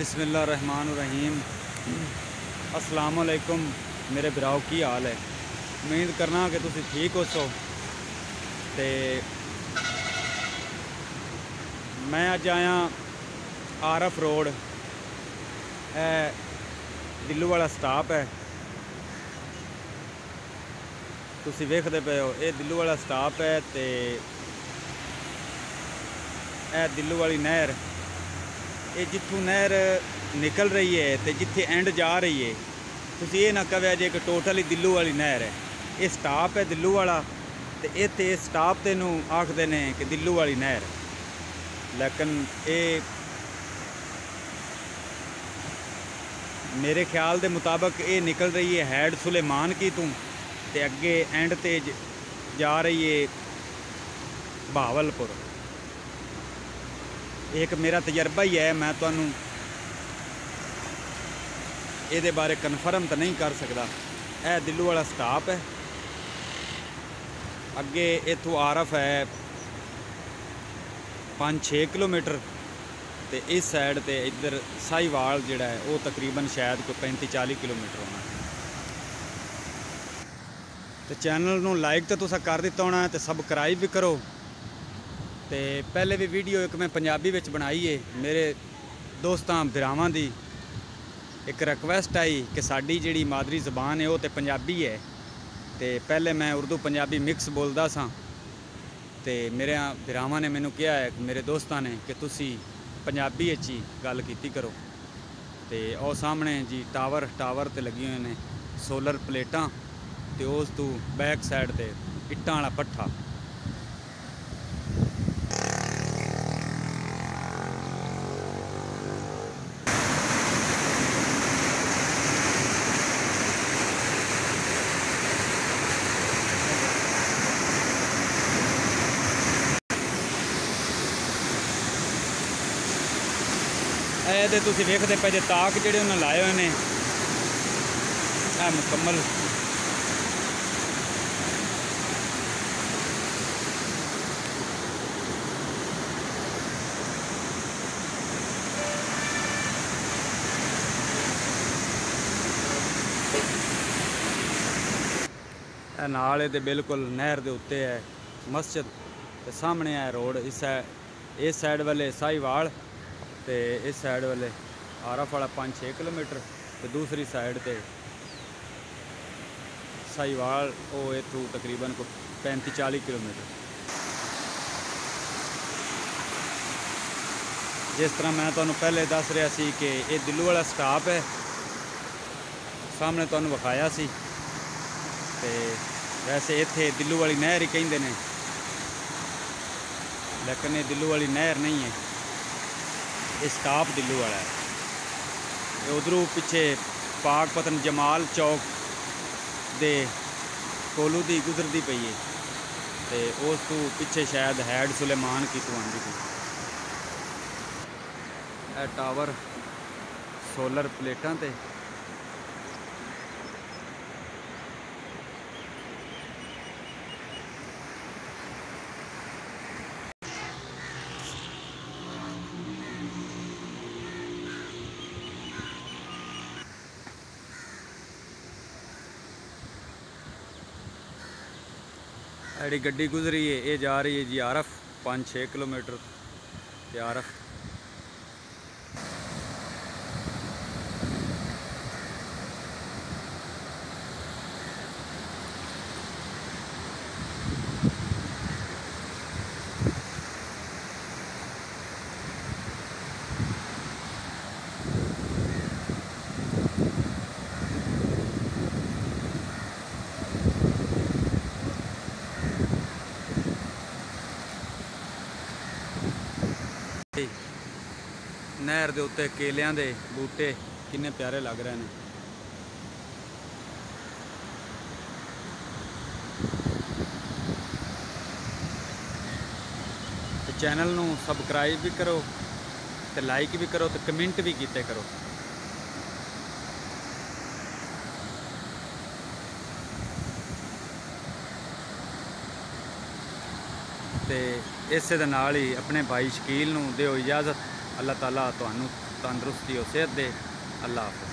ਬਿਸਮਿਲ੍ਲਾਹਿਰਰਹਿਮਾਨਿਰਰਹੀਮ ਅਸਲਾਮ ਅਲੈਕੁਮ ਮੇਰੇ ਭਰਾਓ ਕੀ ਹਾਲ ਹੈ ਉਮੀਦ ਕਰਨਾ ਕਿ ਤੁਸੀਂ ਠੀਕ ਹੋਸੋ ਤੇ ਮੈਂ ਅੱਜ ਆਇਆ ਆਰਫ ਰੋਡ ਇਹ ਦਿੱਲੂ ਵਾਲਾ ਸਟਾਪ ਹੈ ਤੁਸੀਂ ਵੇਖਦੇ ਪਏ ਹੋ ਇਹ ਦਿੱਲੂ ਵਾਲਾ ਸਟਾਪ ਹੈ ਤੇ ਇਹ ਦਿੱਲੂ ਵਾਲੀ ਨਹਿਰ ਇਹ ਜਿੱਥੋਂ ਨਹਿਰ ਨਿਕਲ ਰਹੀ ਹੈ ਤੇ ਜਿੱਥੇ ਐਂਡ ਜਾ ਰਹੀ ਹੈ, ਤੁਸੀਂ ਇਹ ਨਾ ਕਹਵੇ ਜੇ ਕਿ ਟੋਟਲੀ ਹੀ ਦਿੱਲੂ ਵਾਲੀ ਨਹਿਰ ਹੈ। ਇਹ ਸਟਾਪ ਹੈ ਦਿੱਲੂ ਵਾਲਾ ਤੇ ਇੱਥੇ ਇਸ ਸਟਾਪ ਤੇ ਨੂੰ ਆਖਦੇ ਨੇ ਕਿ ਦਿੱਲੂ ਵਾਲੀ ਨਹਿਰ ਲੇਕਿਨ ਇਹ ਮੇਰੇ ਖਿਆਲ ਦੇ ਮੁਤਾਬਕ ਇਹ ਨਿਕਲ ਰਹੀ ਹੈ ਹੈਡ ਸੁਲੇਮਾਨ ਕੀ ਤੋਂ ਤੇ ਅੱਗੇ ਐਂਡ ਤੇ ਜਾ ਰਹੀ ਹੈ ਬਹਾਵਲਪੁਰ ਇੱਕ ਮੇਰਾ ਤਜਰਬਾ ਹੀ ਹੈ, ਮੈਂ ਤੁਹਾਨੂੰ ਇਹਦੇ ਬਾਰੇ ਕਨਫਰਮ ਤਾਂ ਨਹੀਂ ਕਰ ਸਕਦਾ। ਇਹ ਦਿੱਲੂ ਵਾਲਾ ਸਟਾਪ ਹੈ। ਅੱਗੇ ਇਥੋਂ ਆਰਫ ਹੈ 5-6 ਕਿਲੋਮੀਟਰ ਤੇ ਇਸ ਸਾਈਡ ਤੇ ਇੱਧਰ ਸਾਈਵਾਲ ਜਿਹੜਾ ਹੈ, ਉਹ ਤਕਰੀਬਨ ਸ਼ਾਇਦ ਕੋਈ 35-40 ਕਿਲੋਮੀਟਰ ਹੋਣਾ। ਤੇ ਚੈਨਲ ਨੂੰ ਲਾਈਕ ਤਾਂ ਤੁਸੀਂ ਕਰ ਦਿੱਤਾ ਹੋਣਾ ਤੇ ਸਬਸਕ੍ਰਾਈਬ ਵੀ ਕਰੋ। ਤੇ ਪਹਿਲੇ ਵੀ ਵੀਡੀਓ ਇੱਕ ਮੈਂ ਪੰਜਾਬੀ ਵਿੱਚ ਬਣਾਈ ਏ। ਮੇਰੇ ਦੋਸਤਾਂ ਭਰਾਵਾਂ ਦੀ ਇੱਕ ਰਿਕਵੈਸਟ ਆਈ ਕਿ ਸਾਡੀ ਜਿਹੜੀ ਮਾਦਰੀ ਜ਼ਬਾਨ ਹੈ ਉਹ ਤੇ ਪੰਜਾਬੀ ਹੈ ਤੇ ਪਹਿਲੇ ਮੈਂ ਉਰਦੂ ਪੰਜਾਬੀ ਮਿਕਸ ਬੋਲਦਾ ਸਾਂ। ਤੇ ਮੇਰੇ ਭਰਾਵਾਂ ਨੇ ਮੈਨੂੰ ਕਿਹਾ ਹੈ, ਮੇਰੇ ਦੋਸਤਾਂ ਨੇ ਕਿ ਤੁਸੀਂ ਪੰਜਾਬੀ ਵਿੱਚ ਹੀ ਗੱਲ ਕੀਤੀ ਕਰੋ। ਤੇ ਉਹ ਸਾਹਮਣੇ ਜੀ ਟਾਵਰ ਟਾਵਰ ਤੇ ਲੱਗੀ ਹੋਏ ਨੇ ਸੋਲਰ ਪਲੇਟਾਂ ਤੇ ਉਸ ਤੋਂ ਬੈਕ ਸਾਈਡ ਤੇ ਇੱਟਾਂ ਵਾਲਾ ਪੱਠਾ। ਇਹ ਤੇ ਤੁਸੀਂ ਵੇਖਦੇ ਪਏ ਜੇ ਤਾਕ ਜਿਹੜੇ ਉਹਨਾਂ ਲਾਏ ਹੋਏ ਨੇ। ਇਹ ਮੁਕੰਮਲ। ਇਹ ਨਾਲ ਇਹਦੇ ਬਿਲਕੁਲ ਨਹਿਰ ਦੇ ਉੱਤੇ ਹੈ। ਮਸਜਿਦ ਤੇ ਸਾਹਮਣੇ ਹੈ ਰੋਡ। ਇਸ ਹੈ ਇਸ ਸਾਈਡ ਵਾਲੇ ਸਾਈਵਾਲ ਤੇ ਇਸ ਸਾਈਡ ਵਾਲੇ ਆਰਫ ਵਾਲਾ 5-6 ਕਿਲੋਮੀਟਰ ਤੇ ਦੂਸਰੀ ਸਾਈਡ ਤੇ ਸਾਈਵਾਲ ਉਹ ਇਥੋਂ ਤਕਰੀਬਨ ਕੋ 35-40 ਕਿਲੋਮੀਟਰ। ਜਿਸ ਤਰ੍ਹਾਂ ਮੈਂ ਤੁਹਾਨੂੰ ਪਹਿਲੇ ਦੱਸ ਰਿਹਾ ਸੀ ਕਿ ਇਹ ਦਿੱਲੂ ਵਾਲਾ ਸਟਾਪ ਹੈ। ਸਾਹਮਣੇ ਤੁਹਾਨੂੰ ਵਿਖਾਇਆ ਸੀ। ਤੇ ਵੈਸੇ ਇੱਥੇ ਦਿੱਲੂ ਵਾਲੀ ਨਹਿਰ ਹੀ ਕਹਿੰਦੇ ਨੇ। ਲੇਕਿਨ ਇਹ ਦਿੱਲੂ ਵਾਲੀ ਨਹਿਰ ਨਹੀਂ ਹੈ। ਇਹ ਸਟਾਪ ਦਿੱਲੂ ਵਾਲਾ ਹੈ। ਇਹ ਉਧਰੋਂ ਪਿੱਛੇ ਪਾਕ ਪਤਨ ਜਮਾਲ ਚੌਕ ਦੇ ਕੋਲੂ ਦੀ ਗੁਜ਼ਰਦੀ ਪਈ ਹੈ ਤੇ ਉਸ ਤੋਂ ਪਿੱਛੇ ਸ਼ਾਇਦ ਹੈਡ ਸੁਲੇਮਾਨ ਕੀ ਤੋਂ ਆਉਂਦੀ ਸੀ। ਇਹ ਟਾਵਰ ਸੋਲਰ ਪਲੇਟਾਂ ਤੇ ਜਿਹੜੀ ਗੱਡੀ ਗੁਜ਼ਰੀ ਹੈ ਇਹ ਜਾ ਰਹੀ ਹੈ ਜੀ ਆਰਫ 5-6 ਕਿਲੋਮੀਟਰ ਤੇ ਆਰਫ ਨਹਿਰ ਦੇ ਉੱਤੇ ਕੇਲਿਆਂ ਦੇ ਬੂਟੇ ਕਿੰਨੇ ਪਿਆਰੇ ਲੱਗ ਰਹੇ ਨੇ। ਤੇ ਚੈਨਲ ਨੂੰ ਸਬਸਕ੍ਰਾਈਬ ਵੀ ਕਰੋ ਤੇ ਲਾਈਕ ਵੀ ਕਰੋ ਤੇ ਕਮੈਂਟ ਵੀ ਕੀਤੇ ਕਰੋ। ਤੇ ਇਸੇ ਦੇ ਨਾਲ ਹੀ ਆਪਣੇ ਭਾਈ ਸ਼ਕੀਲ ਨੂੰ ਦਿਓ ਇਜਾਜ਼ਤ। ਅੱਲਾਹ ਤਾਲਾ ਤੁਹਾਨੂੰ ਤੰਦਰੁਸਤੀ ਹੋ ਸਿਹਤ ਦੇ। ਅੱਲਾ ਹਾਫਿਜ਼।